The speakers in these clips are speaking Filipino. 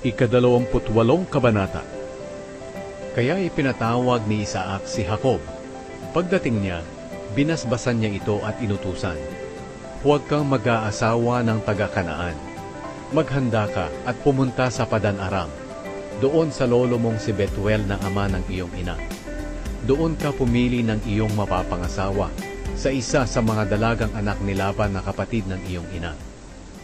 Ikadalawamputwalong Kabanata Kaya ipinatawag ni Isaac si Jacob. Pagdating niya, binasbasan niya ito at inutusan. Huwag kang mag-aasawa ng taga-kanaan. Maghanda ka at pumunta sa Padan Aram, doon sa lolo mong si Betuel na ama ng iyong ina. Doon ka pumili ng iyong mapapangasawa sa isa sa mga dalagang anak ni Laban na kapatid ng iyong ina.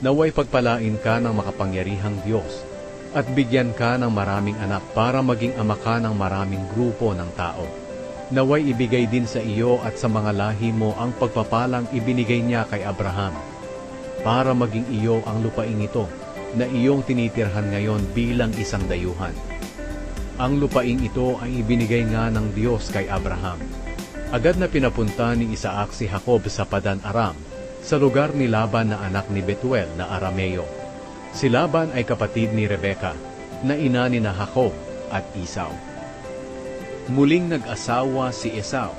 Naway pagpalain ka ng makapangyarihang Diyos at bigyan ka ng maraming anak para maging ama ka ng maraming grupo ng tao. Naway ibigay din sa iyo at sa mga lahi mo ang pagpapalang ibinigay niya kay Abraham para maging iyo ang lupaing ito na iyong tinitirhan ngayon bilang isang dayuhan. Ang lupaing ito ay ibinigay nga ng Diyos kay Abraham. Agad na pinapunta ni Isaac si Jacob sa Padan Aram, sa lugar ni Laban na anak ni Betuel na Arameo. Si Laban ay kapatid ni Rebeka, na ina ni na Jacob at Isaw. Muling nag-asawa si Esau.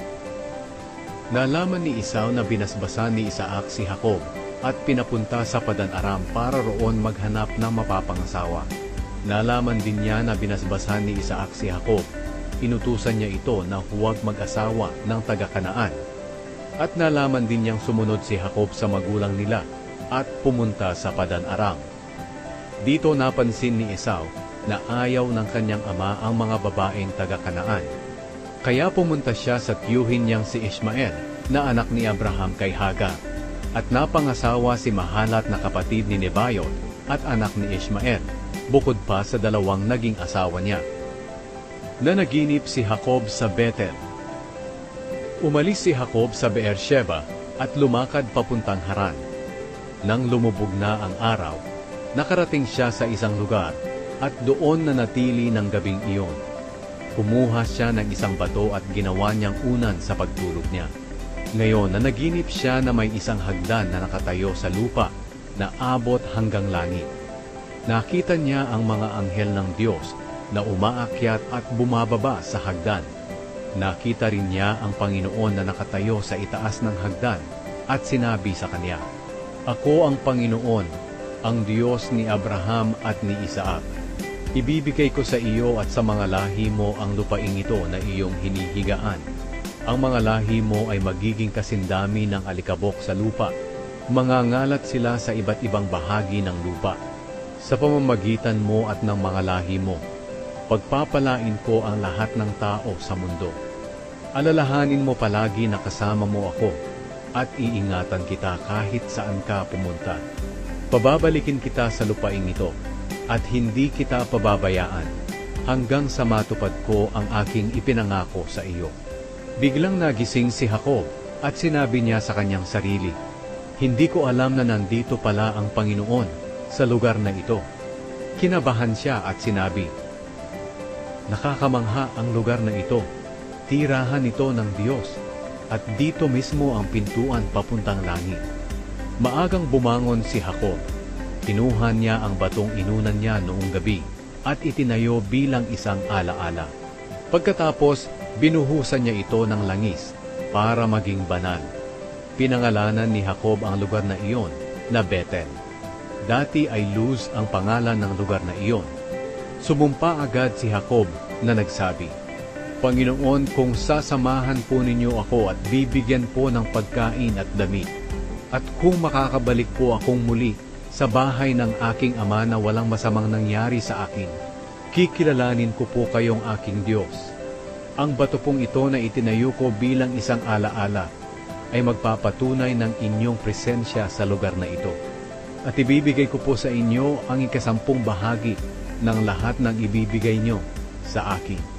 Nalaman ni Isaw na binasbasan ni Isaac si Jacob at pinapunta sa Padan Aram para roon maghanap ng mapapangasawa. Nalaman din niya na binasbasan ni Isaac si Jacob. Inutusan niya ito na huwag mag-asawa ng taga-kanaan. At nalaman din niyang sumunod si Jacob sa magulang nila at pumunta sa Padan Aram. Dito napansin ni Esau na ayaw ng kanyang ama ang mga babaeng taga-kanaan. Kaya pumunta siya sa tiyuhin niyang si Ishmael na anak ni Abraham kay Hagar at napangasawa si Mahalat na kapatid ni Nebayot at anak ni Ishmael bukod pa sa dalawang naging asawa niya. Nanaginip si Jacob sa Bethel. Umalis si Jacob sa Beersheba at lumakad papuntang Haran. Nang lumubog na ang araw, nakarating siya sa isang lugar at doon na natili ng gabing iyon. Kumuha siya ng isang bato at ginawa niyang unan sa pagtulog niya. Ngayon na naginip siya na may isang hagdan na nakatayo sa lupa na abot hanggang langit. Nakita niya ang mga anghel ng Diyos na umaakyat at bumababa sa hagdan. Nakita rin niya ang Panginoon na nakatayo sa itaas ng hagdan at sinabi sa kanya, Ako ang Panginoon, ang Diyos ni Abraham at ni Isaac. Ibibigay ko sa iyo at sa mga lahi mo ang lupaing ito na iyong hinihigaan. Ang mga lahi mo ay magiging kasindami ng alikabok sa lupa. Mangangalat sila sa iba't ibang bahagi ng lupa. Sa pamamagitan mo at ng mga lahi mo, pagpapalain ko ang lahat ng tao sa mundo. Alalahanin mo palagi na kasama mo ako at iingatan kita kahit saan ka pumunta. Pababalikin kita sa lupaing ito at hindi kita pababayaan hanggang sa matupad ko ang aking ipinangako sa iyo. Biglang nagising si Jacob at sinabi niya sa kanyang sarili, Hindi ko alam na nandito pala ang Panginoon sa lugar na ito. Kinabahan siya at sinabi, Nakakamangha ang lugar na ito. Tirahan ito ng Diyos at dito mismo ang pintuan papuntang langit. Maagang bumangon si Jacob. Kinuha niya ang batong inunan niya noong gabi at itinayo bilang isang alaala. Pagkatapos, binuhusan niya ito ng langis para maging banal. Pinangalanan ni Jacob ang lugar na iyon na Bethel. Dati ay Luz ang pangalan ng lugar na iyon. Sumumpa agad si Jacob na nagsabi, Panginoon, kung sasamahan po ninyo ako at bibigyan po ng pagkain at damit, at kung makakabalik po akong muli sa bahay ng aking ama na walang masamang nangyari sa akin, kikilalanin ko po kayong aking Diyos. Ang bato pong ito na itinayo ko bilang isang alaala ay magpapatunay ng inyong presensya sa lugar na ito. At ibibigay ko po sa inyo ang ikasampung bahagi ng lahat ng ibibigay nyo sa akin.